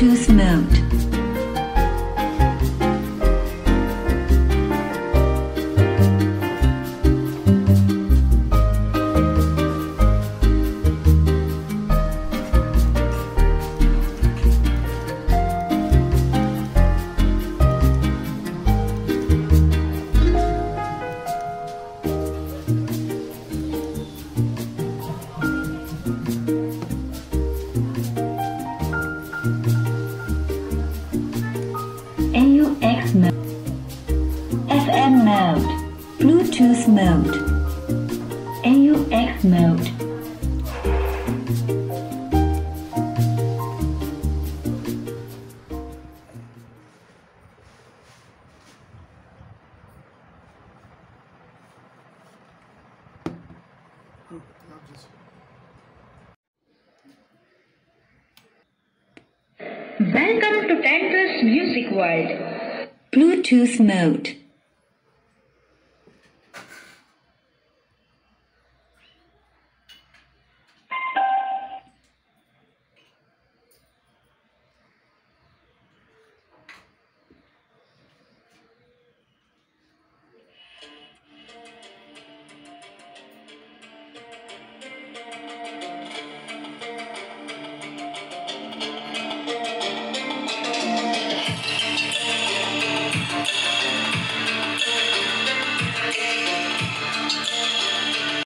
Tooth mode. thank you Bluetooth mode. AUX mode. Welcome to 10 Plus Music World. Bluetooth mode.